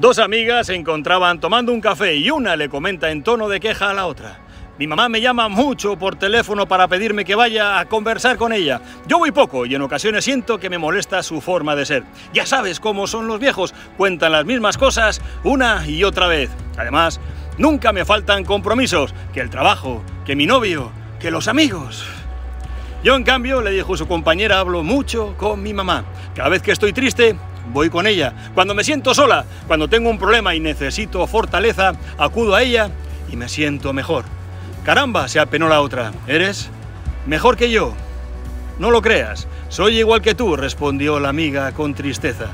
Dos amigas se encontraban tomando un café y una le comenta en tono de queja a la otra. Mi mamá me llama mucho por teléfono para pedirme que vaya a conversar con ella. Yo voy poco y en ocasiones siento que me molesta su forma de ser. Ya sabes cómo son los viejos, cuentan las mismas cosas una y otra vez. Además, nunca me faltan compromisos, que el trabajo, que mi novio, que los amigos. Yo en cambio, le dijo su compañera, hablo mucho con mi mamá. Cada vez que estoy triste, voy con ella. Cuando me siento sola, cuando tengo un problema y necesito fortaleza, acudo a ella y me siento mejor. Caramba, se apenó la otra. ¿Eres mejor que yo? No lo creas, soy igual que tú, respondió la amiga con tristeza.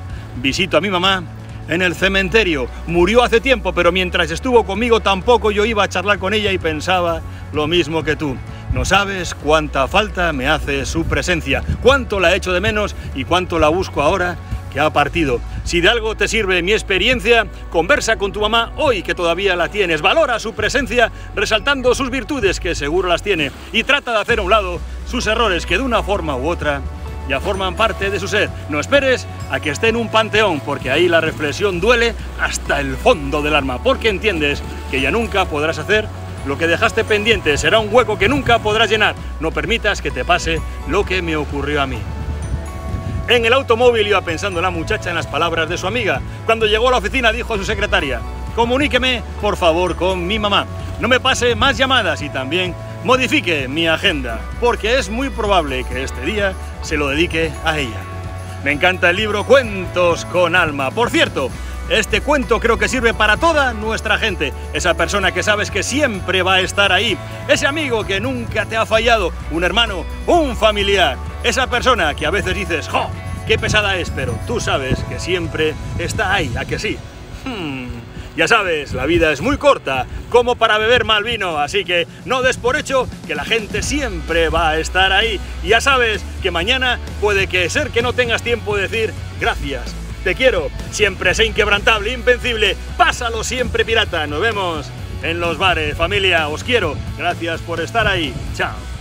Visito a mi mamá en el cementerio. Murió hace tiempo, pero mientras estuvo conmigo tampoco yo iba a charlar con ella y pensaba lo mismo que tú. No sabes cuánta falta me hace su presencia, cuánto la echo de menos y cuánto la busco ahora ha partido. Si de algo te sirve mi experiencia, conversa con tu mamá hoy que todavía la tienes, valora su presencia resaltando sus virtudes que seguro las tiene y trata de hacer a un lado sus errores que de una forma u otra ya forman parte de su ser. No esperes a que esté en un panteón, porque ahí la reflexión duele hasta el fondo del alma, porque entiendes que ya nunca podrás hacer lo que dejaste pendiente, será un hueco que nunca podrás llenar. No permitas que te pase lo que me ocurrió a mí. En el automóvil iba pensando la muchacha en las palabras de su amiga. Cuando llegó a la oficina dijo a su secretaria, comuníqueme por favor con mi mamá. No me pase más llamadas y también modifique mi agenda, porque es muy probable que este día se lo dedique a ella. Me encanta el libro Cuentos con Alma. Por cierto, este cuento creo que sirve para toda nuestra gente. Esa persona que sabes que siempre va a estar ahí. Ese amigo que nunca te ha fallado. Un hermano, un familiar. Esa persona que a veces dices, ¡jo! ¡Qué pesada es! Pero tú sabes que siempre está ahí, ¿a que sí? Hmm. Ya sabes, la vida es muy corta como para beber mal vino, así que no des por hecho que la gente siempre va a estar ahí. Y ya sabes que mañana puede que ser que no tengas tiempo de decir gracias, te quiero, siempre sé inquebrantable, invencible, pásalo siempre pirata. Nos vemos en los bares, familia, os quiero, gracias por estar ahí, chao.